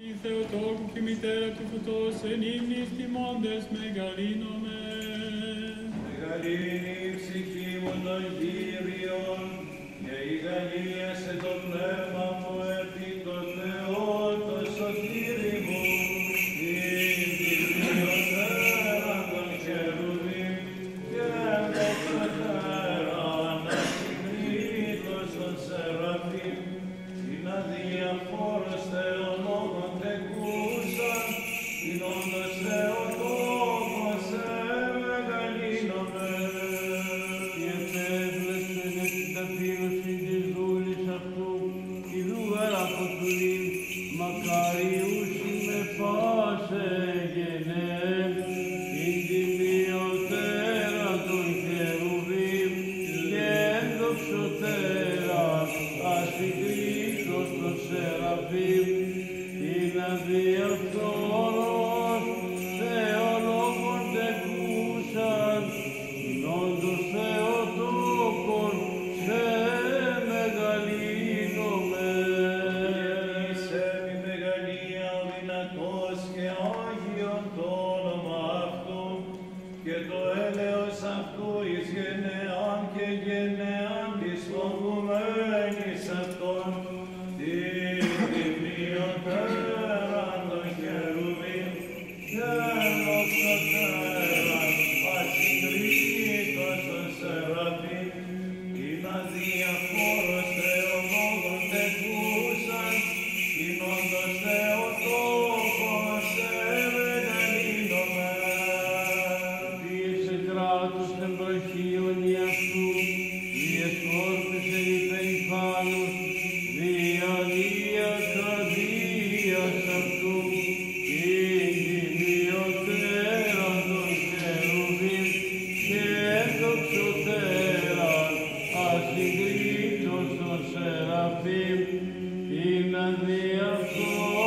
Η Θεοτόκου και η Μητέρα του Φωτός εν ύμνης τιμώντες μεγαλύνομαι. Μεγαλύνει η ψυχή μου τον Κύριον και η γαλία σε το πνεύμα μου έρθει Σεραφείμ είναι δι'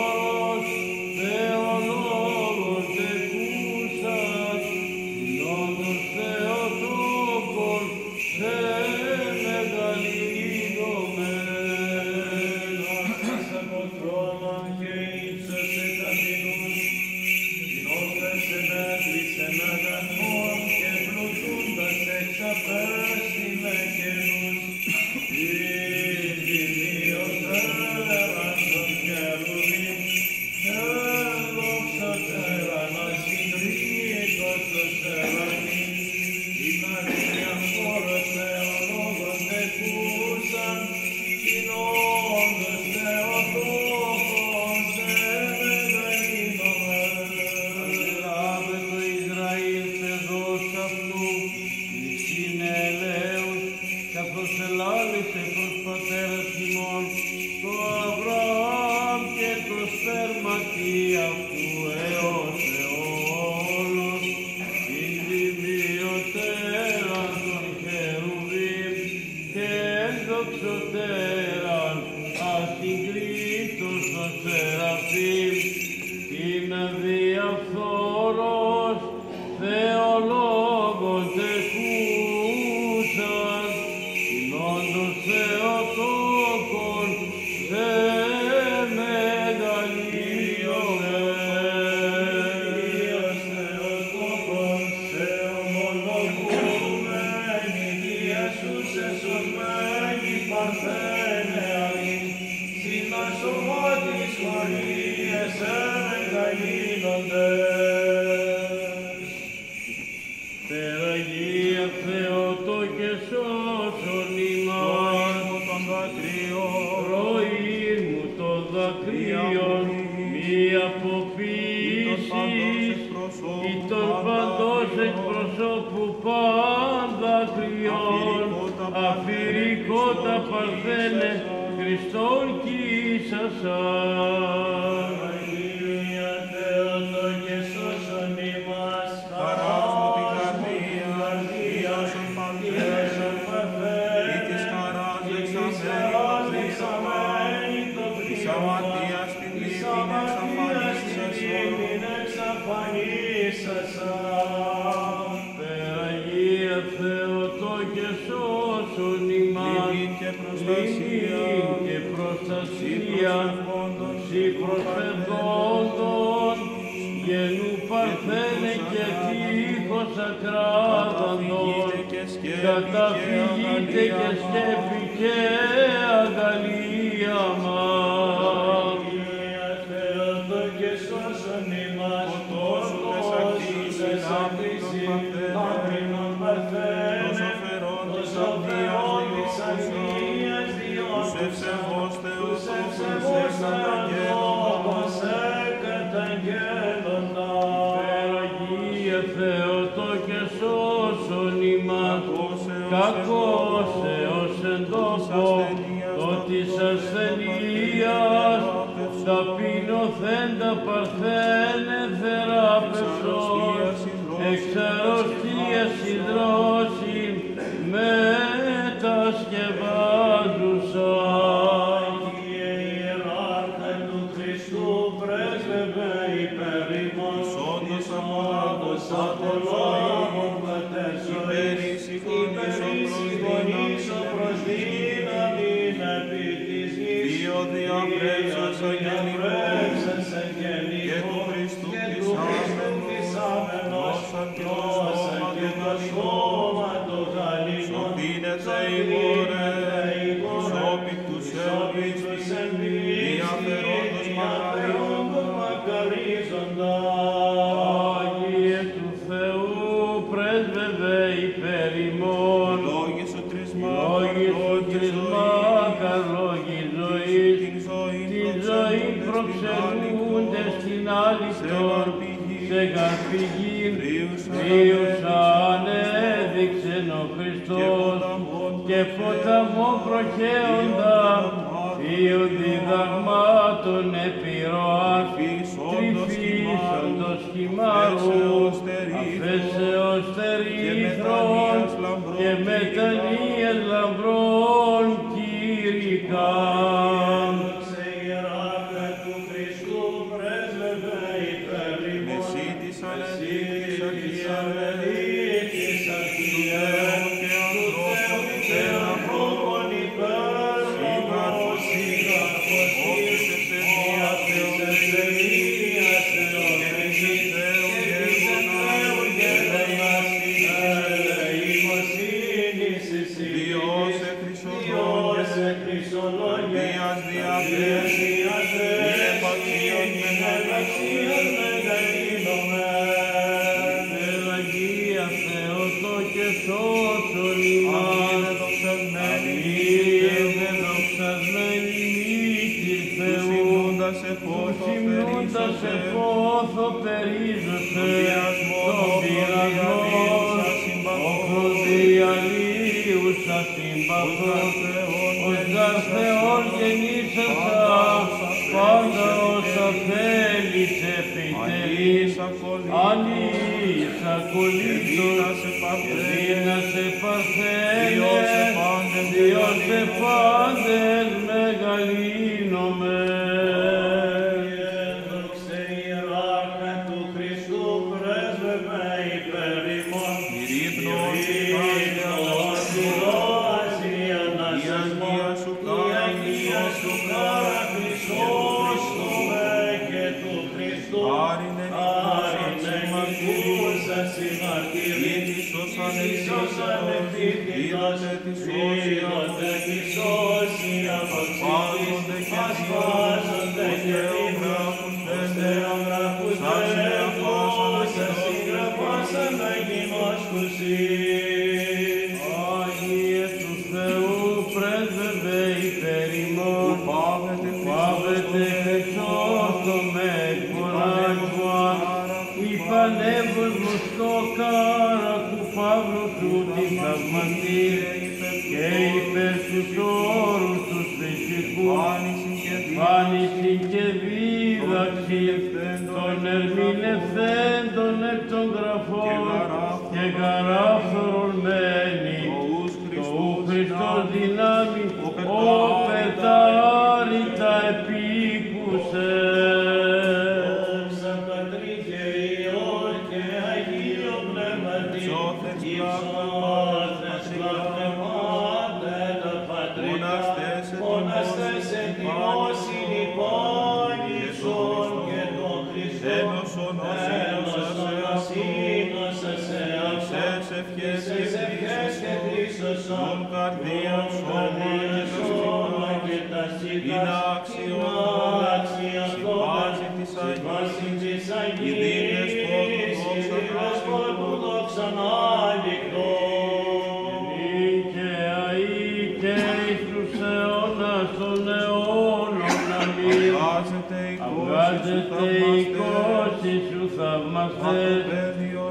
θαυμαστέ,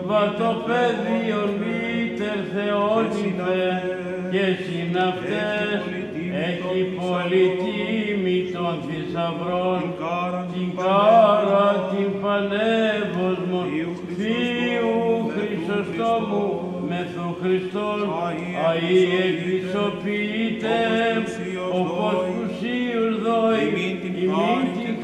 βατοπέδιον μήτερ Θεόνιπε και συναυτέ, έχει πολυτίμη των θησαυρών, την κάρα την πανεύοσμο, Θείου Χρυσοστόμου, μεθου Χριστός, αεί εκπισοποιείται, όπως τους Υιους δόη, ημίν την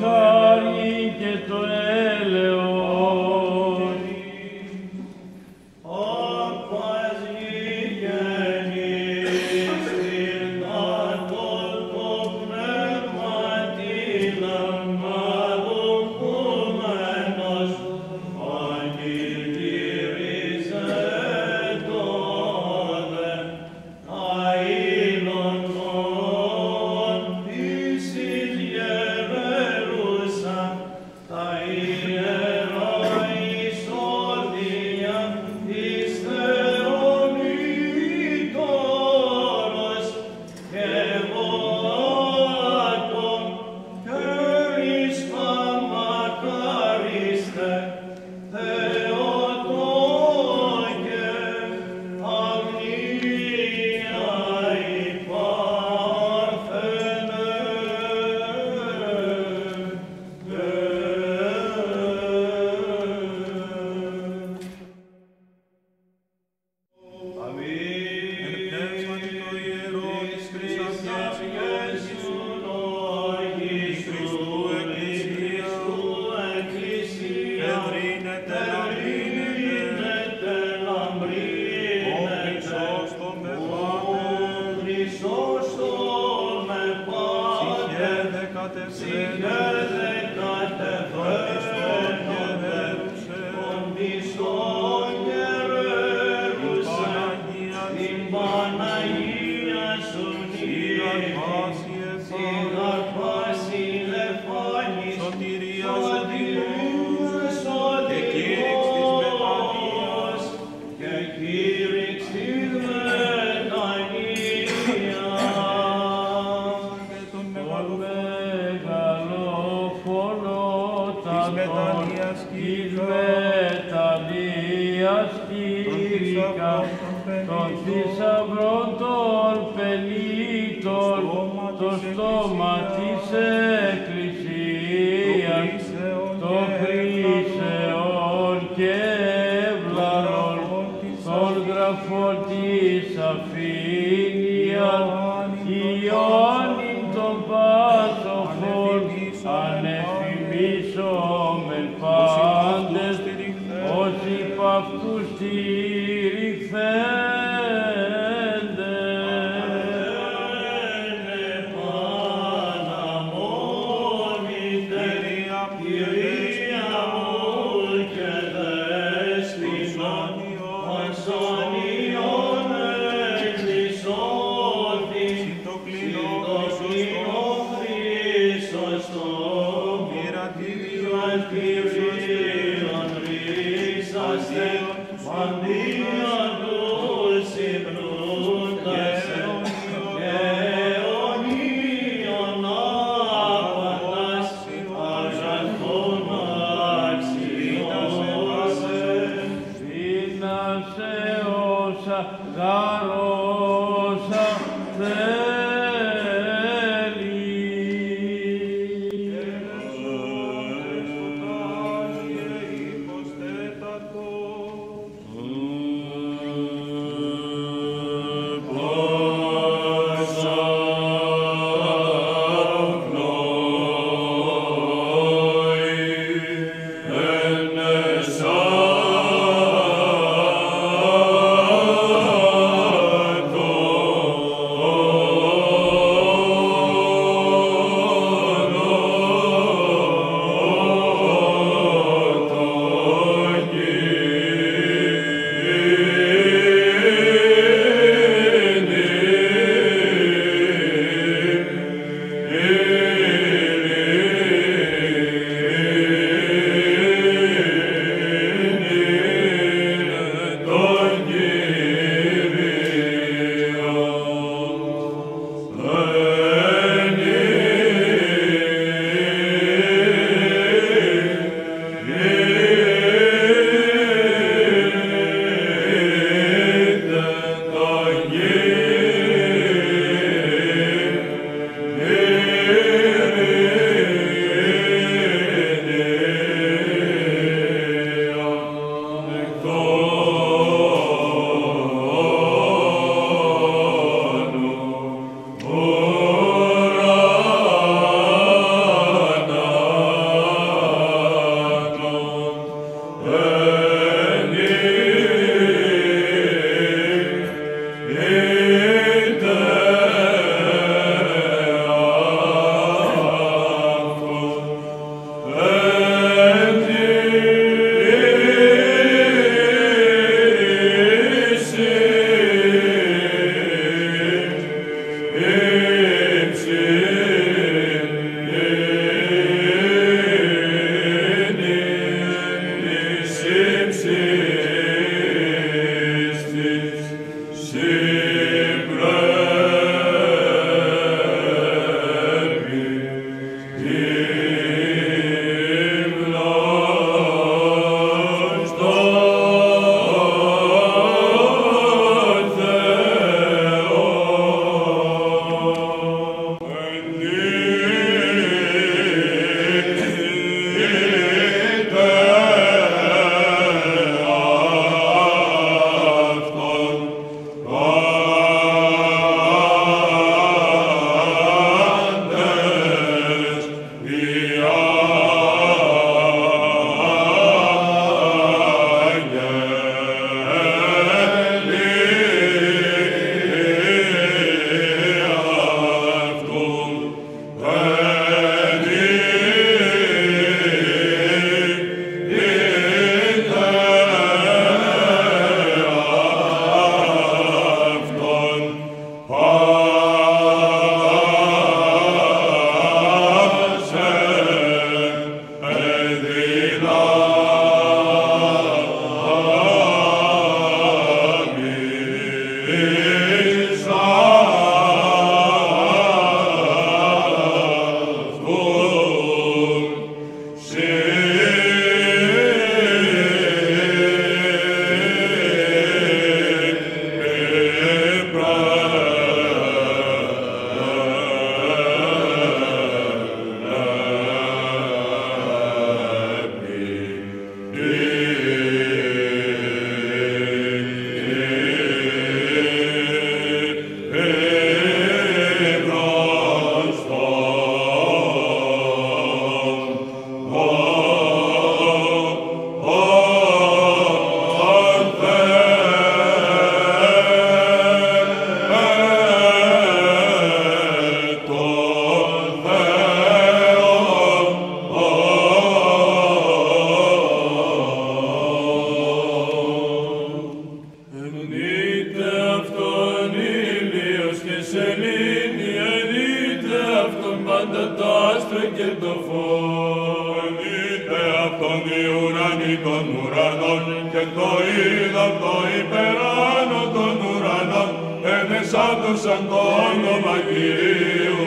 το φως. Ενείτε αυτόν οι ουρανοί των ουρανών και το είδα το υπεράνω των ουρανών ενεσάτωσαν το όνομα Κυρίου.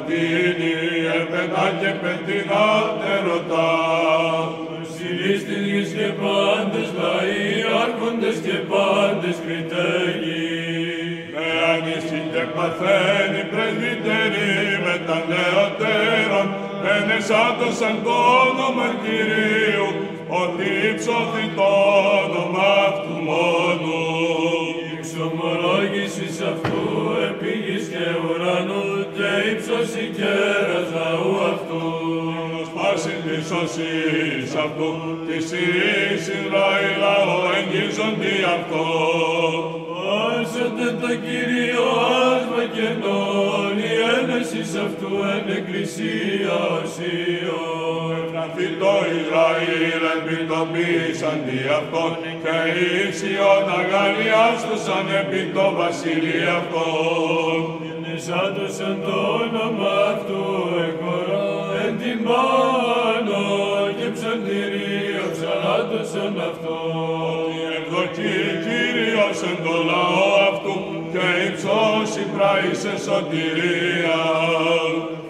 Πάντα τα κτίνη, επενά και πεντινά τερωτά. Βασιλείς της γης και πάντες λαοί, άρχοντες και πάντες κριτέγοι. Με ανήσυχη και παθαίνει πρεσβυτερή με τα νεωτέρων, ενεσάτωσαν το όνομα Κυρίου, ότι υψώθη το αυτού, της Ιης Ισραήλ λαό εγγίζοντι αυτό. Άσατε το Κύριο άσμα και νόν, η ένεσης αυτού εν εκκλησίας οσίων. Ευναθεί το Ισραήλ επιτοπίσαν δι' αυτόν και ίσιον αγαλιάστουσαν επί το βασίλειο αυτόν. Ενεσάτωσαν το όνομα αυτού εκορά, εν την το λαό αυτού και υψώσει πράησε σωτηρία.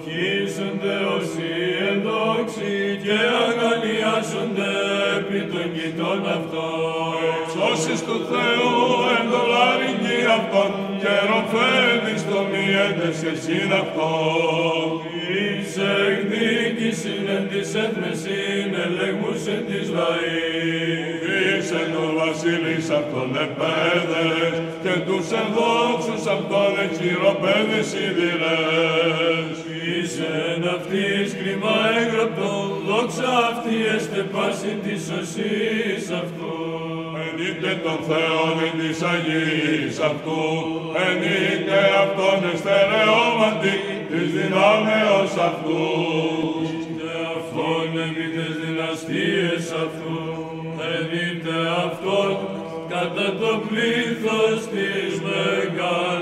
Χύσονται όσοι ενδόξοι και αγαλιάσονται επί των κοιτών αυτών. Σώσεις του Θεού εν το λαρυγγί αυτόν και ροφέδεις το μη έντεσαι αυτόν. Εις εκδίκησιν εν της έθμεσιν ελεγμούσεν της λαή. Είσαι ο βασίλης αυτόν επέδες και τους ενδόξους αυτόν εξηροπέδες σιδηρές. Είσαι εν αυτής κρίμα έγραπτο, δόξα αυτή έστε πάση της σωσής αυτού. Ενείτε τον Θεόν εν της Αγίας αυτού, ενείτε αυτόν εστερεώματι της δυνάμεως αυτού. Και αυτόν επί τες δυναστείες αυτού, ενείτε αυτόν κατά το πλήθος της μεγαλοσύνης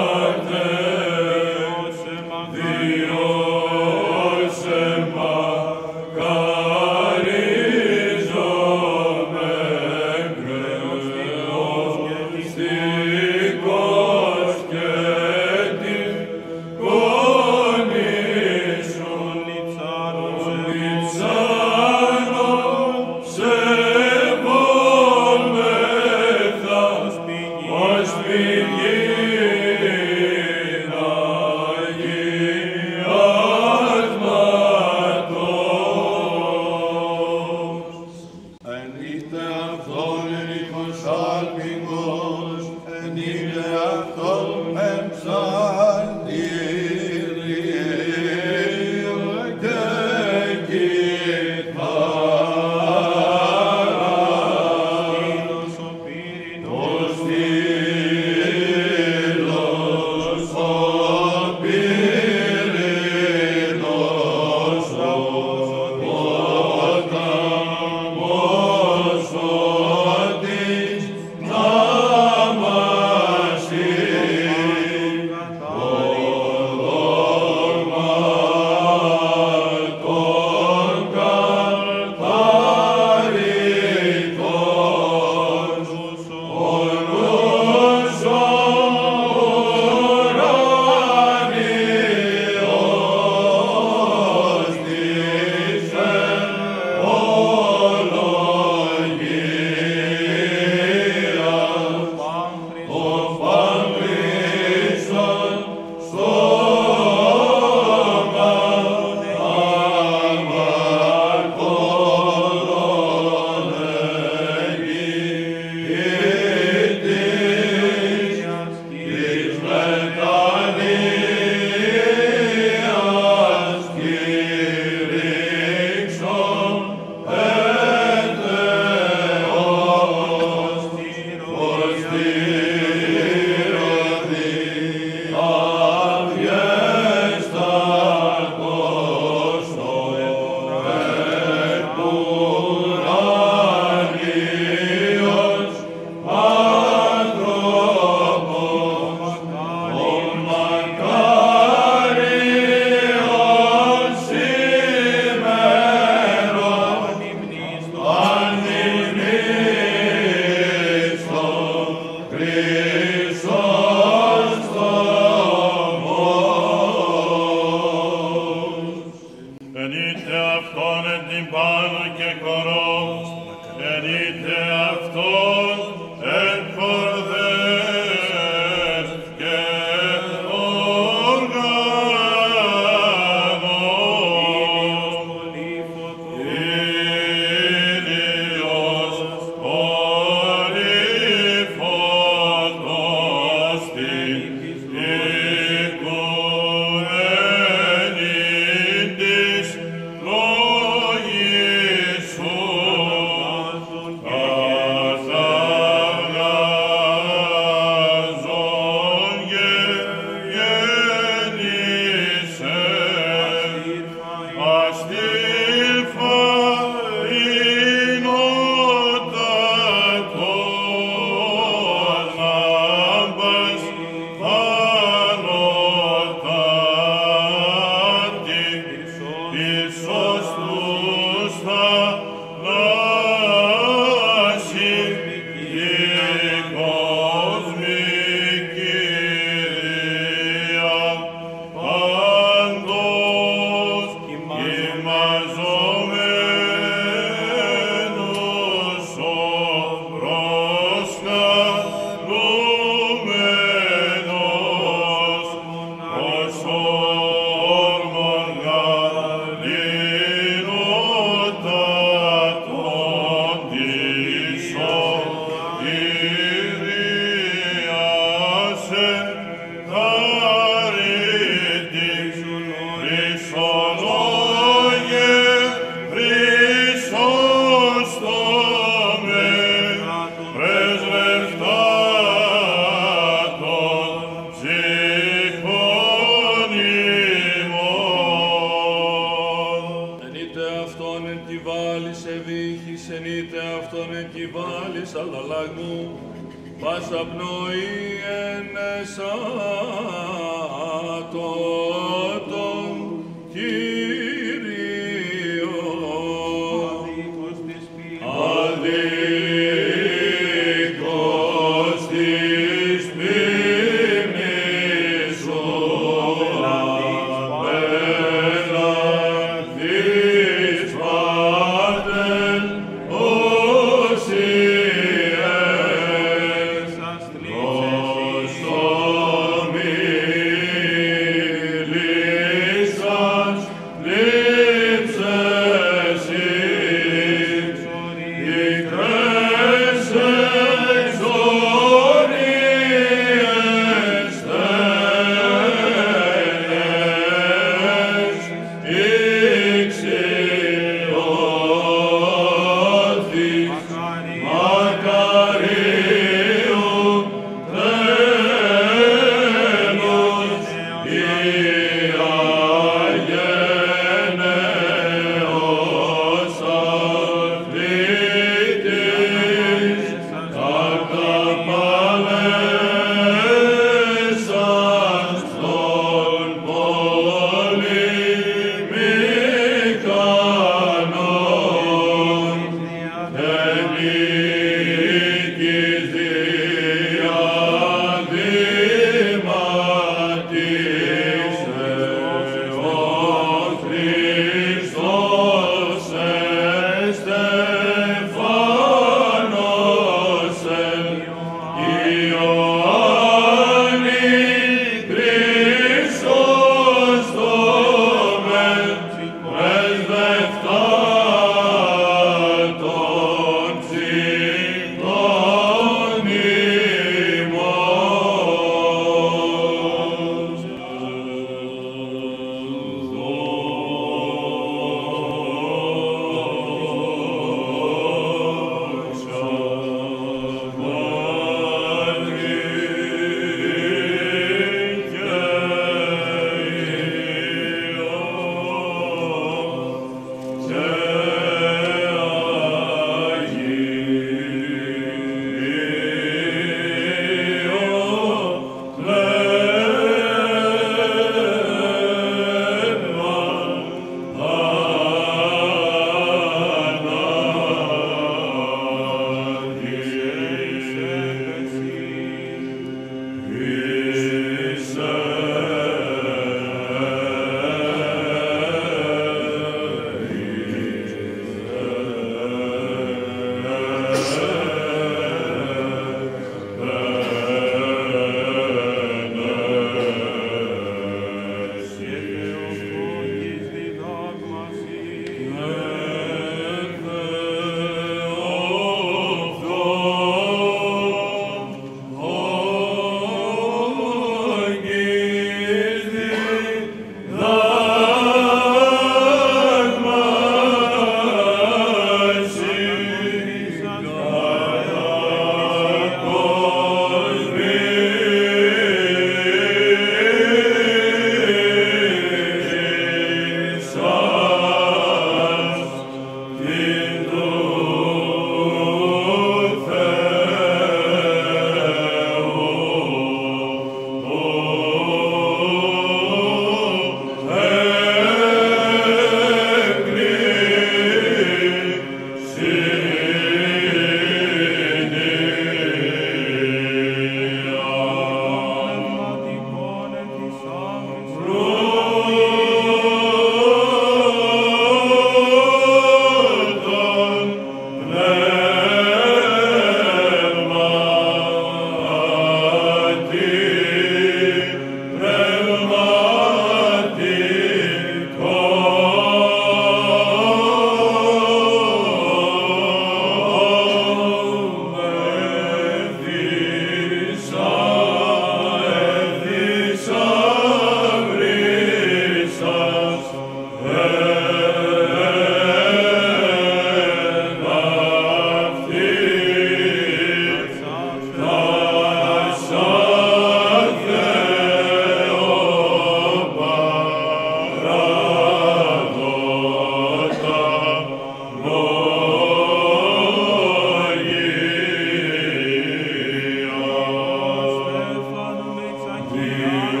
Amen.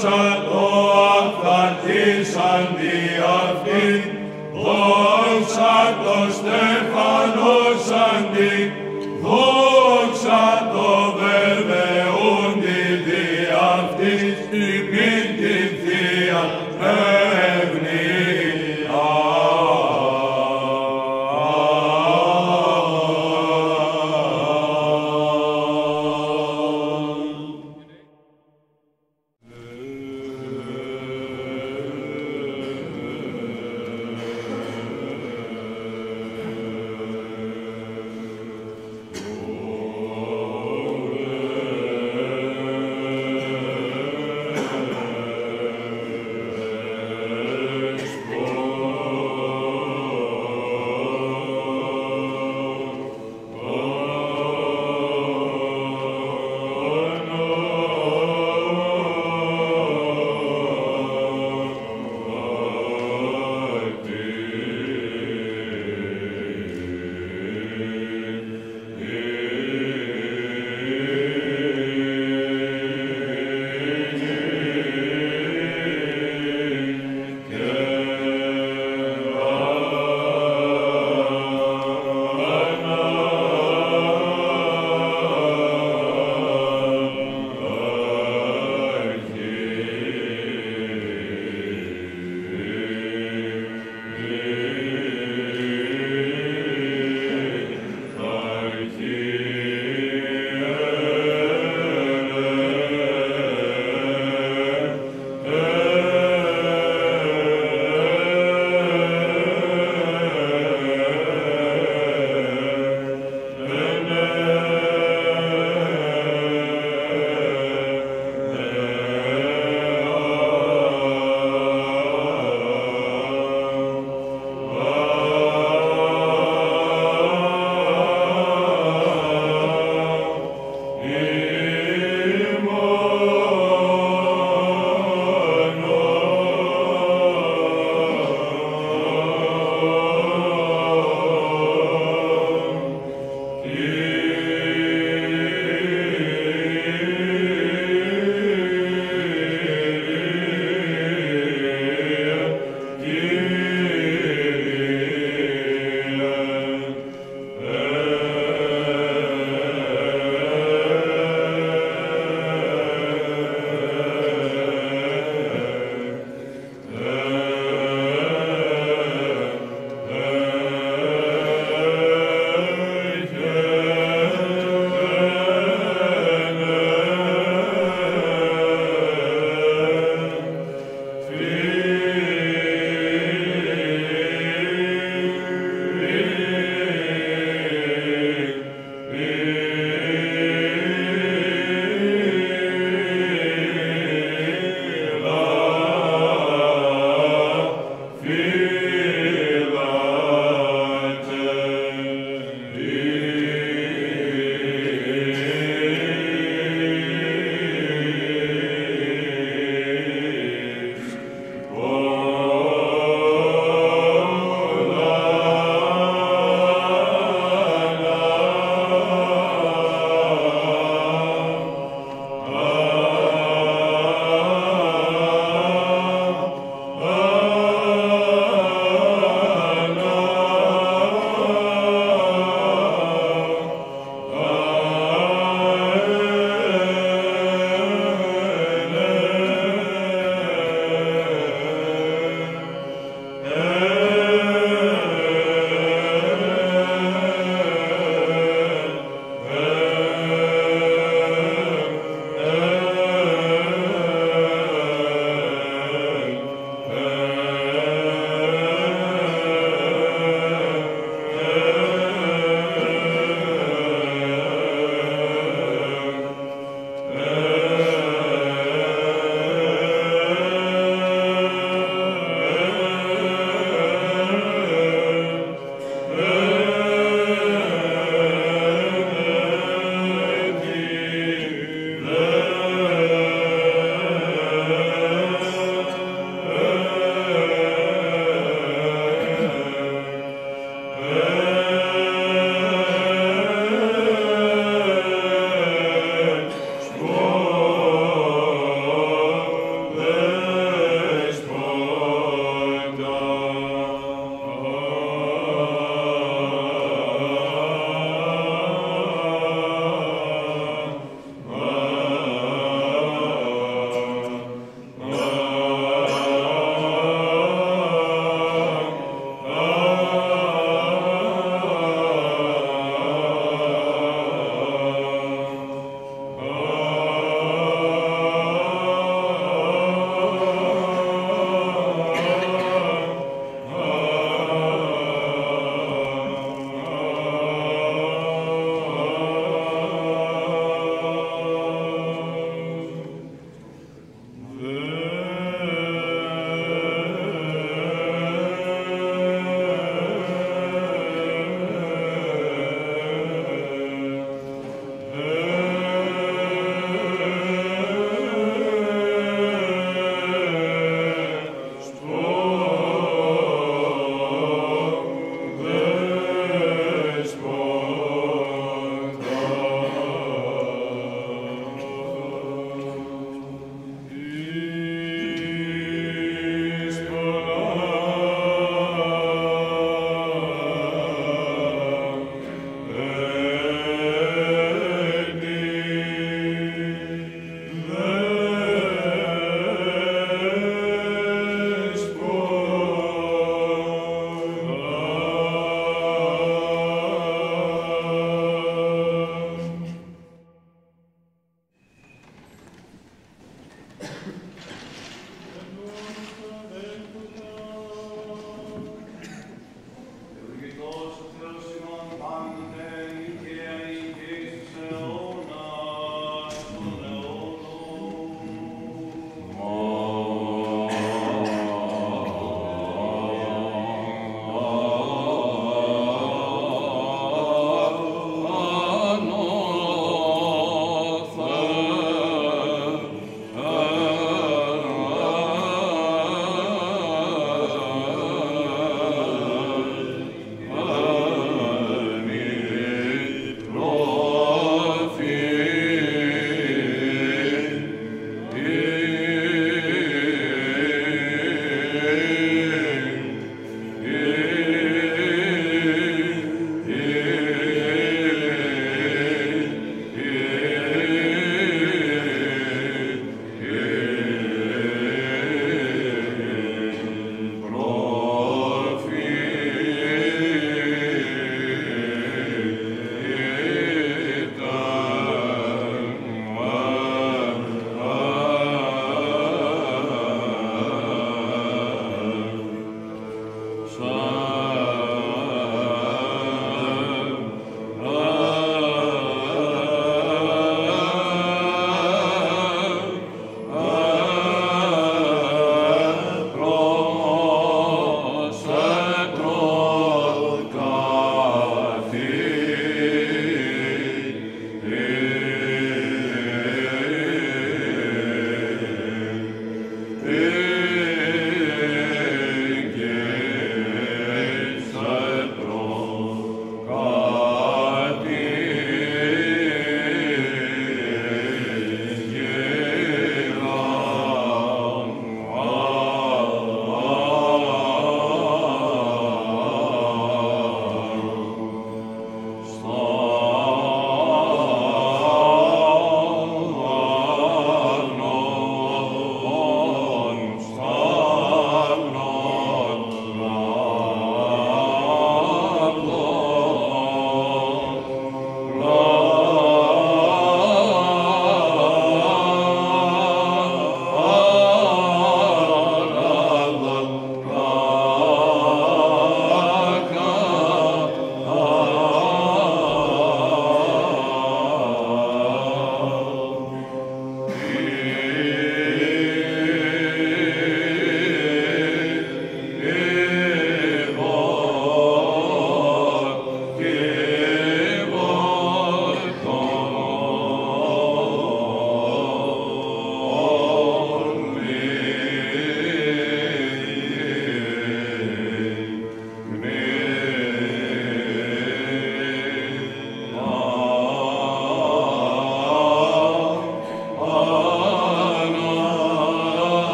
Shall